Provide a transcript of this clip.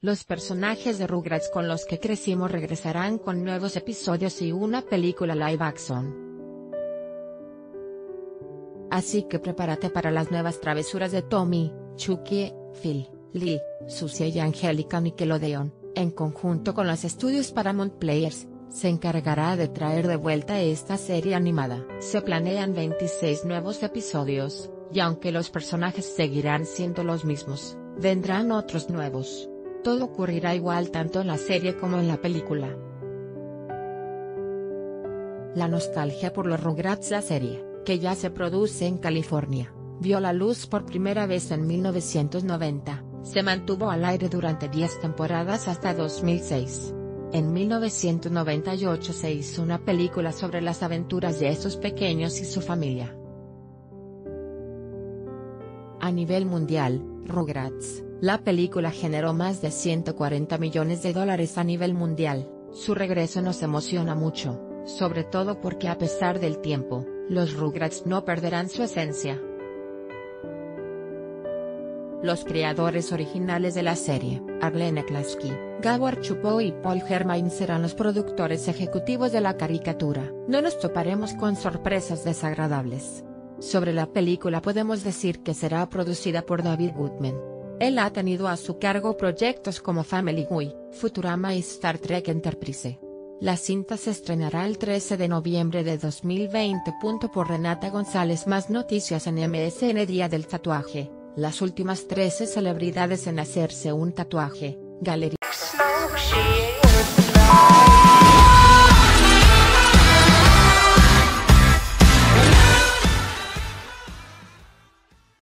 Los personajes de Rugrats con los que crecimos regresarán con nuevos episodios y una película live action. Así que prepárate para las nuevas travesuras de Tommy, Chucky, Phil, Lee, Susie y Angélica Nickelodeon, en conjunto con los estudios Paramount Players, se encargará de traer de vuelta esta serie animada. Se planean 26 nuevos episodios, y aunque los personajes seguirán siendo los mismos, vendrán otros nuevos. Todo ocurrirá igual tanto en la serie como en la película. La nostalgia por los Rugrats la serie, que ya se produce en California, vio la luz por primera vez en 1990, se mantuvo al aire durante 10 temporadas hasta 2006. En 1998 se hizo una película sobre las aventuras de estos pequeños y su familia. A nivel mundial, Rugrats, la película generó más de 140 millones de dólares a nivel mundial, su regreso nos emociona mucho, sobre todo porque a pesar del tiempo, los Rugrats no perderán su esencia. Los creadores originales de la serie, Arlene Klasky, Gabor Chupo y Paul Germain serán los productores ejecutivos de la caricatura. No nos toparemos con sorpresas desagradables. Sobre la película podemos decir que será producida por David Goodman. Él ha tenido a su cargo proyectos como Family Guy, Futurama y Star Trek Enterprise. La cinta se estrenará el 13 de noviembre de 2020. Por Renata González Más noticias en MSN Día del Tatuaje, las últimas 13 celebridades en hacerse un tatuaje, Galería.